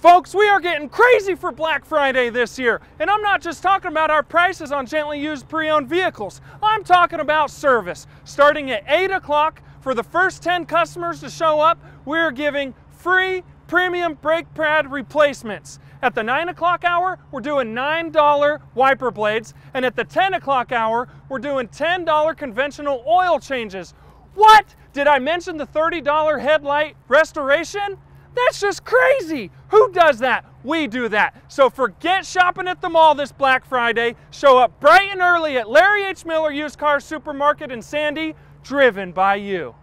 Folks, we are getting crazy for Black Friday this year. And I'm not just talking about our prices on gently used pre-owned vehicles. I'm talking about service. Starting at 8 o'clock, for the first 10 customers to show up, we're giving free premium brake pad replacements. At the 9 o'clock hour, we're doing $9 wiper blades. And at the 10 o'clock hour, we're doing $10 conventional oil changes. What? Did I mention the $30 headlight restoration? That's just crazy. Who does that? We do that. So forget shopping at the mall this Black Friday. Show up bright and early at Larry H. Miller Used Car Supermarket in Sandy, driven by you.